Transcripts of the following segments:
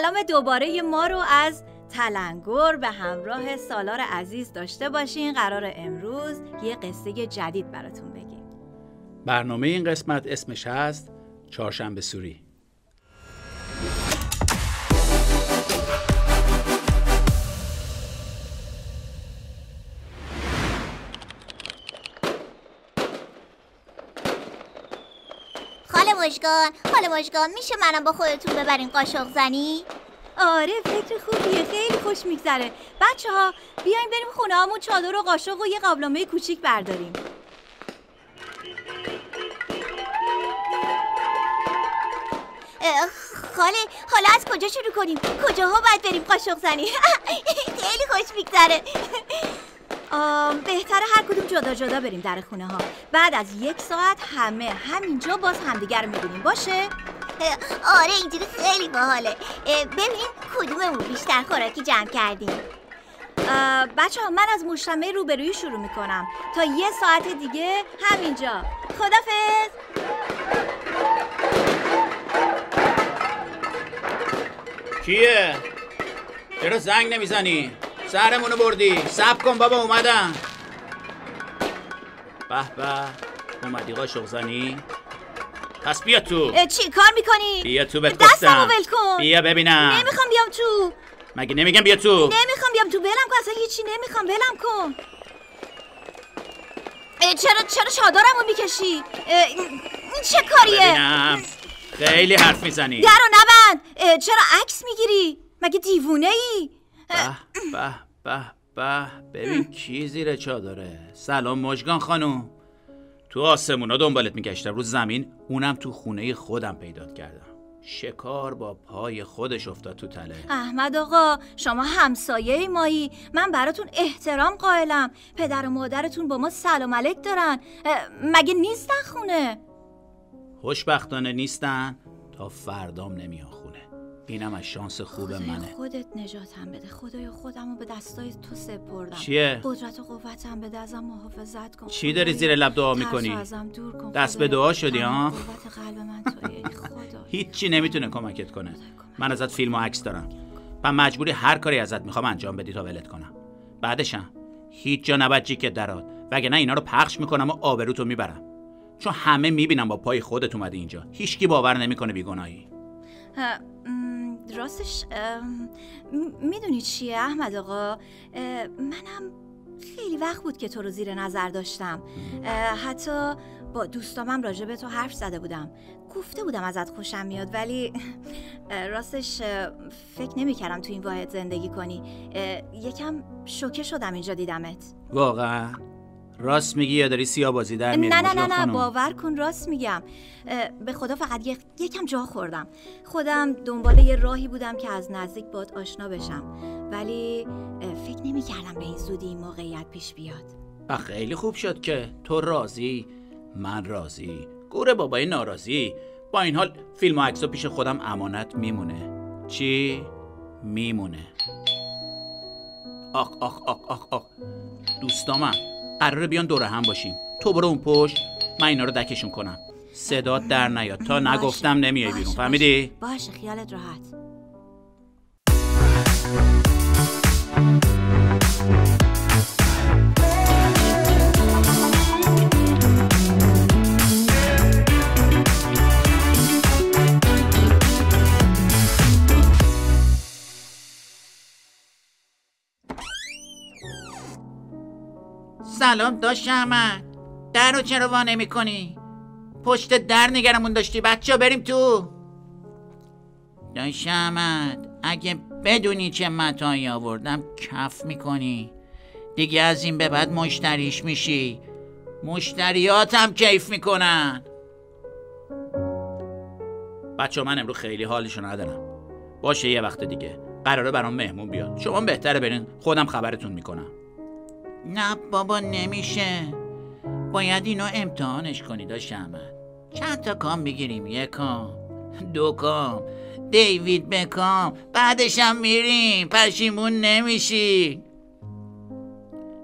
سلام دوباره ما رو از تلنگر به همراه سالار عزیز داشته باشین. قرار امروز یه قصه جدید براتون بگیم. برنامه این قسمت اسمش هست چهارشنبه سوری. مشگان خاله مشگان میشه منم با خودتون ببرین قاشق زنی؟ آره فکر خوبیه. خیلی خوش میگذره. بچه ها بیاین بریم خونه همون چادر و قاشق و یه قابلمه کوچیک برداریم. خاله حالا از کجا شروع کنیم؟ کجاها باید بریم قاشق زنی؟ خیلی خوش میگذره. بهتره هر کدوم جدا جدا بریم در خونه ها بعد از یک ساعت همه همینجا باز همدیگر رو می‌بینیم. باشه؟ آره اینجوری خیلی باحاله. اه، ببینیم کدوممون بیشتر خوراکی جمع کردیم. بچه ها من از مجتمع روبرویی شروع می‌کنم. تا یه ساعت دیگه همینجا. خدافز کیه؟ چرا زنگ نمی‌زنی؟ سرمونو بردی. سب کن بابا اومدم. به به. اومدی قاشق زنی؟ پس بیا تو. چی کار می‌کنی؟ بیا تو بهت گفتم. ول کن. بیا ببینم. نمی‌خوام بیام تو. مگه نمیگم بیا تو؟ نمی‌خوام بیام تو. ولم کن اصلا هیچی نمی‌خوام. ولم کن. چرا چرا چادرمو می‌کشی؟ این چه کاریه؟ ببینم. خیلی حرف می‌زنی. درو نبند. چرا عکس می‌گیری؟ مگه دیوونه ای؟ به به به به ببین کی زیر چادره سلام مژگان خانوم تو آسمونا دنبالت میگشتم. رو زمین اونم تو خونه خودم پیدات کردم. شکار با پای خودش افتاد تو تله. احمد آقا شما همسایه مایی. من براتون احترام قائلم. پدر و مادرتون با ما سلام علیک دارن. مگه نیستن خونه؟ خوشبختانه نیستن. تا فردام نمیان اینم از شانس خوب خدای منه. خودت نجاتم بده. خدایا خودم رو به دستای تو سپردم. چیه؟ قدرت و قوتم بده. ازم محافظت کن. چی داری. زیر لب دعا می‌کنی؟ دست به. دعا شدی، ها؟ قوت قلب من تویی ای خدا. هیچی نمی‌تونه کمکت کنه. من ازت فیلم و عکس دارم. و مجبوری هر کاری ازت می‌خوام انجام بدی تا ولت کنم. بعدشم هیچ جا نباید جیکت درات وگرنه اینا رو پخش می‌کنم و آبروتو می‌برم. چون همه می‌بینم با پای خودت اومدی اینجا. هیچکی باور نمی‌کنه بیگناهی. راستش می‌دونی چیه احمد آقا؟ منم خیلی وقت بود که تو رو زیر نظر داشتم. حتی با دوستامم راجع به تو حرف زده بودم. گفته بودم ازت خوشم میاد ولی راستش فکر نمی‌کردم تو این واحد زندگی کنی. یکم شوکه شدم اینجا دیدمت. واقعا. راست میگی یا داری سیاه بازی در میاری؟ نه نه نه نه؟ باور کن راست میگم. به خدا فقط یک- یکم جا خوردم. خودم دنبال یه راهی بودم که از نزدیک باد آشنا بشم. ولی فکر نمی کردم به این زودی این موقعیت پیش بیاد. و خیلی خوب شد که تو راضی من راضی. گوره بابای ناراضی. با این حال فیلم و عکس پیش خودم امانت میمونه. چی؟ میمونه. آخ آخ آخ آخ آخ. دوستامم. قراره بیان دوره هم باشیم. تو برو اون پشت من اینا رو دکشون کنم. صدات در نیاد. تا نگفتم نمیای بیرون. فهمیدی؟ باشه خیالت راحت. سلام داشت احمد. در رو چرا وا نمی کنی؟ پشت در نگرمون داشتی بچه بریم تو. داشت احمد اگه بدونی چه متایی آوردم کف می‌کنی. دیگه از این به بعد مشتریش میشی. مشتریاتم کیف می‌کنن. بچه من امروز خیلی حالشو ندارم. باشه یه وقت دیگه. قراره برام مهمون بیاد. شما بهتره برین خودم خبرتون می‌کنم. نه بابا نمیشه. باید اینو امتحانش کنی داشت احمد. چند تا کام می‌گیریم؟ یک کام دو کام دیوید بکام بعدش هم میریم. پشیمون نمیشی.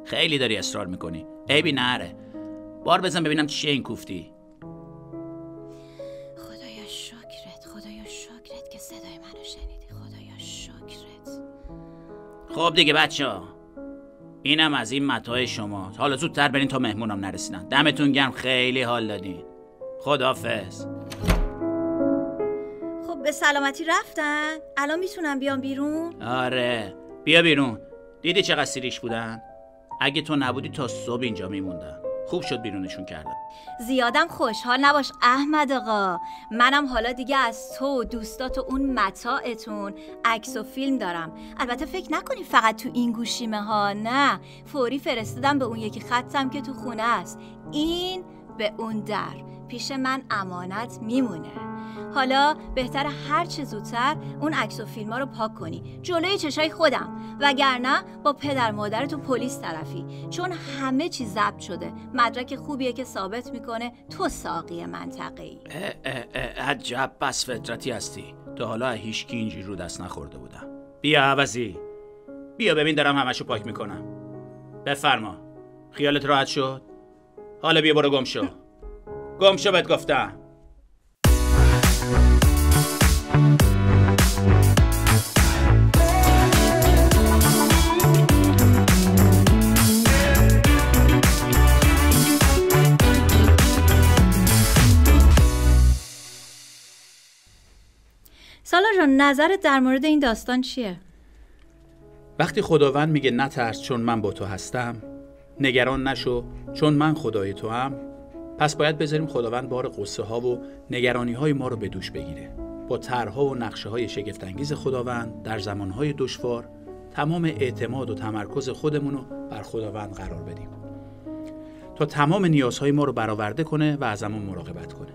خیلی داری اصرار می‌کنی. عیبی نره بار بزن ببینم چیه این کوفتی. خدایا شکرت خدایا شکرت که صدای منو شنیدی. خدایا شکرت. خب دیگه بچه ها اینم از این متاع شما. حالا زودتر برین تا مهمونم نرسیدن. دمتون گرم خیلی حال دادین. خدافز خب به سلامتی رفتن؟ الان می‌تونم بیام بیرون؟ آره. بیا بیرون. دیدی چقدر سیریش بودن؟ اگه تو نبودی تا صبح اینجا میموندن. خوب شد بیرونشون کردم. زیادم خوشحال نباش احمد آقا. منم حالا دیگه از تو و دوستات و اون متاعتون عکس و فیلم دارم. البته فکر نکنی فقط تو این گوشیمه ها نه. فوری فرستادم به اون یکی خطم که تو خونه است. این به اون در. پیش من امانت میمونه. حالا بهتر هر چه زودتر اون عکس و فیلم ها رو پاک کنی. جلوی چشای خودم. وگرنه با پدر مادر تو پلیس طرفی. چون همه چیز ضبط شده. مدرک خوبیه که ثابت می‌کنه تو ساقی منطقه ای عجب. بس فطرتی هستی. تا حالا هیچ کی اینجوری رو دست نخورده بودم. بیا عوضی. بیا ببین دارم همشو پاک می‌کنم. بفرما. خیالت راحت شد؟ حالا بیا برو گم شو گم شو بهت گفتم سالار جان نظرت در مورد این داستان چیه؟ وقتی خداوند میگه نترس چون من با تو هستم نگران نشو چون من خدای تو هم پس باید بذاریم خداوند بار قصه ها و نگرانی های ما رو به دوش بگیره. با طرحها و نقشه های شگفتانگیز خداوند در زمانهای دشوار تمام اعتماد و تمرکز خودمون رو بر خداوند قرار بدیم. تا تمام نیازهای ما رو برآورده کنه و ازمون مراقبت کنه.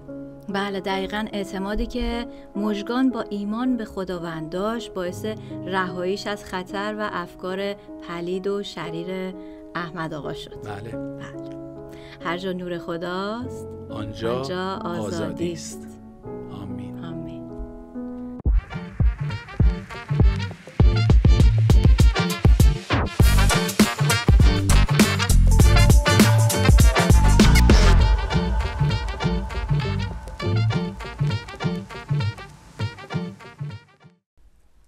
بله دقیقا اعتمادی که مژگان با ایمان به خداوند داشت باعث رهاییش از خطر و افکار پلید و شریر احمد آقا شد. بله. بله. هر جا نور خداست آنجا, آنجا آزادی است. آمین. آمین.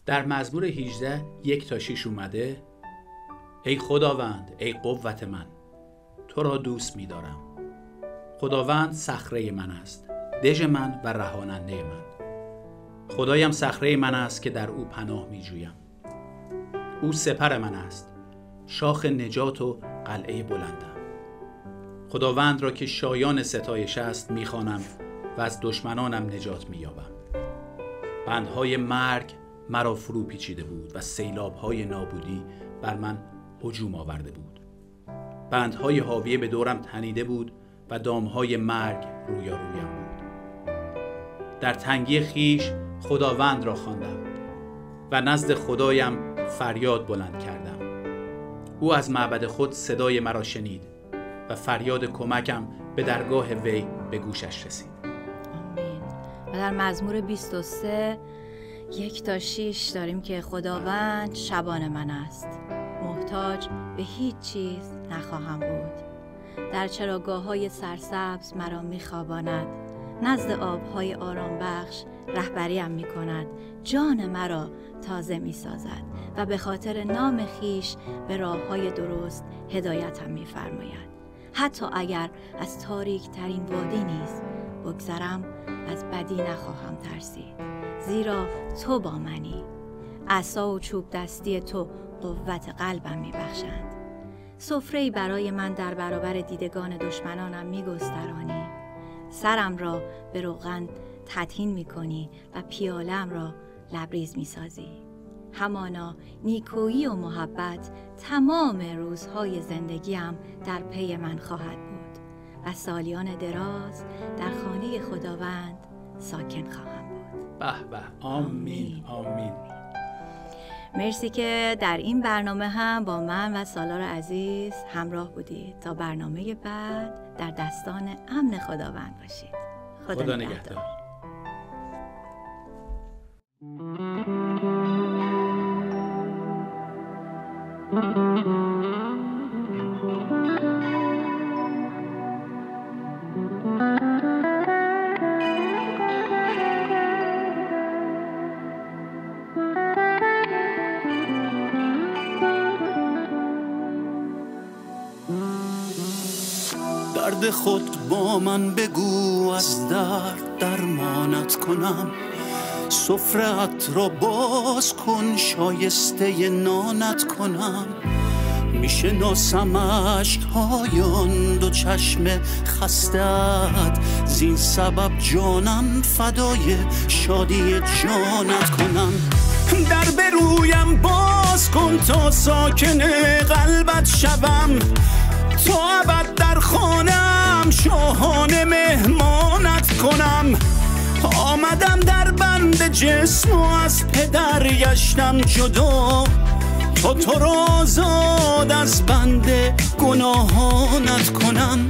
در مزمور 18 یک تا 6 اومده ای خداوند ای قوت من تو را دوست می دارم خداوند صخره من است دژ من و رهاننده من. خدایم صخره من است که در او پناه می جویم او سپر من است شاخ نجات و قلعه بلندم. خداوند را که شایان ستایش است می‌خوانم و از دشمنانم نجات مییابم. بندهای مرگ مرا فرو پیچیده بود و سیلابهای نابودی بر من هجوم آورده بود. بندهای حاویه به دورم تنیده بود و دامهای مرگ رویارویم بود. در تنگی خیش خداوند را خواندم و نزد خدایم فریاد بلند کردم. او از معبد خود صدای مرا شنید و فریاد کمکم به درگاه وی به گوشش رسید. آمین. و در مزمور 23 یک تا شیش داریم که خداوند شبان من است. محتاج به هیچ چیز نخواهم بود. در چراگاه های سرسبز مرا میخواباند. نزد آبهای آرام بخش رهبریم می کند جان مرا تازه می سازد و به خاطر نام خیش به راه های درست هدایتم می فرماید حتی اگر از تاریک ترین وادی نیز بگذرم از بدی نخواهم ترسید. زیرا تو با منی. عصا و چوب دستی تو قوت قلبم میبخشند. سفره برای من در برابر دیدگان دشمنانم میگسترانی. سرم را به روغن تطهین می‌کنی و پیالم را لبریز می‌سازی. همانا نیکویی و محبت تمام روزهای زندگیم در پی من خواهد بود و سالیان دراز در خانه خداوند ساکن خواهم بود. به به. آمین آمین. مرسی که در این برنامه هم با من و سالار عزیز همراه بودید. تا برنامه بعد در دستان امن خداوند باشید. خدا, خدا نگهدار. نگهدار. درد خود با من بگو از درد درمانت کنم. سفرت را باز کن شایسته نانت کنم. میشه ناسم هایان دو چشم خستت زین سبب جانم فدای شادی جانت کنم. در برویم باز کن تا ساکن قلبت شوم. تا ابد در خانم شاهان مهمانت کنم. آمدم در بند جسم و از پدر گشتم جدا. تا تو را زاد از بند گناهانت کنم.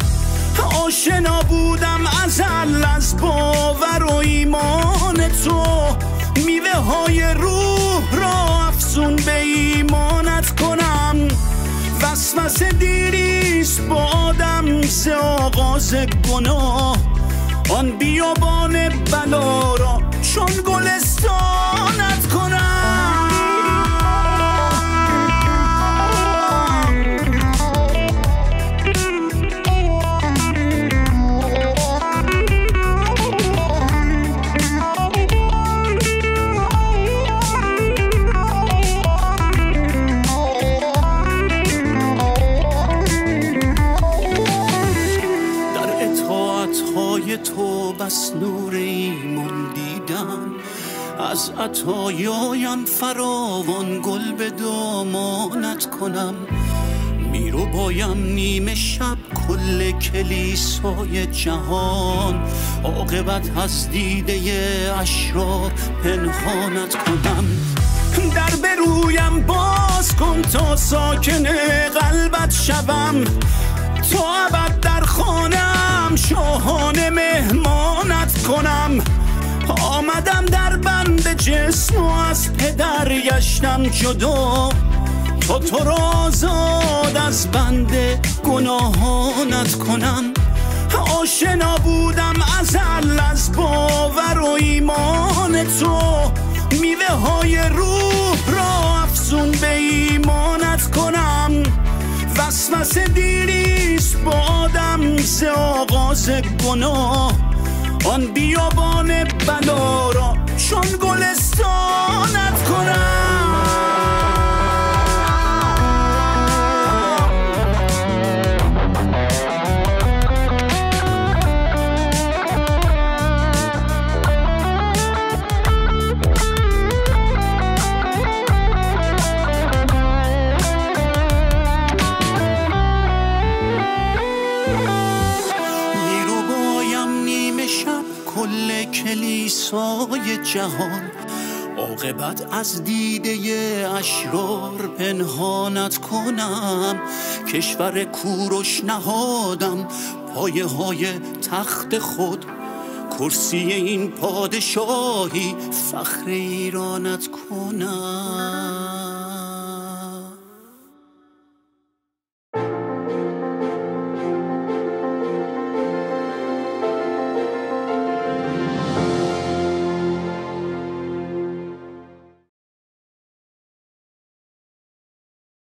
آشنا بودم ازل از باور و ایمان تو. میوه های روح را افزون به ایمانت کنم. وسوس دیریست با آدم ز آغاز گناه. آن بیابان بلا را چون گلستانت تو بس نور ایمان دیدم از عطایایم فراوان گل به دامانت کنم. میرو بایم نیمه شب کل کلیسای جهان. عاقبت از دیده اشرار پنهانت کنم. در برویم باز کن تا ساکن قلبت شوم. تا ابد در خانم شاهان مهمانت کنم. آمدم در بند جسم و از پدر گشتم جدا. تا تو را زاد از بند گناهانت کنم. آشنا بودم ازل از باور و ایمان تو. وسوس دیریست با آدم ز آغاز گناه. آن بیابان بلا را چون گلستانت جهان. عاقبت از دیده اشرار پنهانت کنم. کشور کوروش نهادم پایه های تخت خود. کرسی این پادشاهی فخر ایرانت کنم.